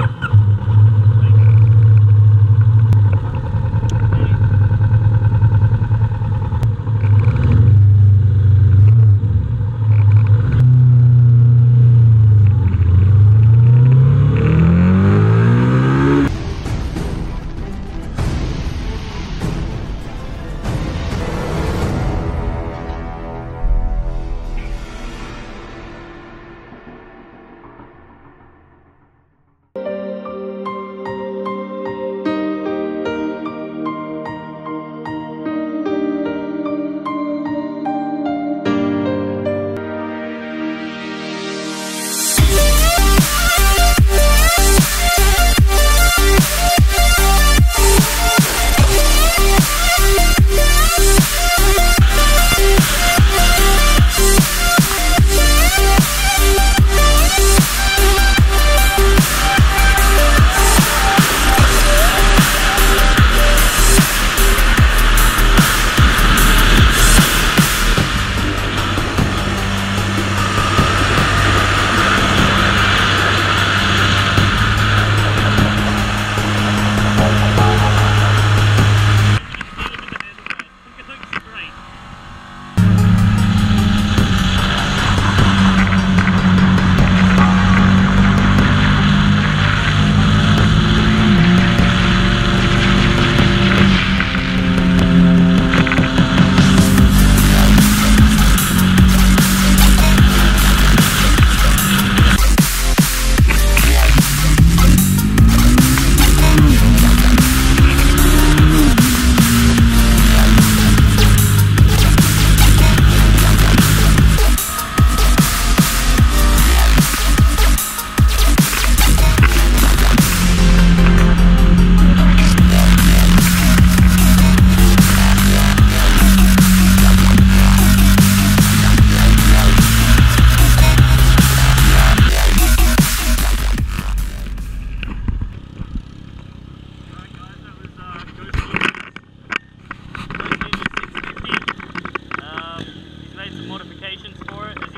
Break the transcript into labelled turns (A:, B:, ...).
A: Thank modifications for it.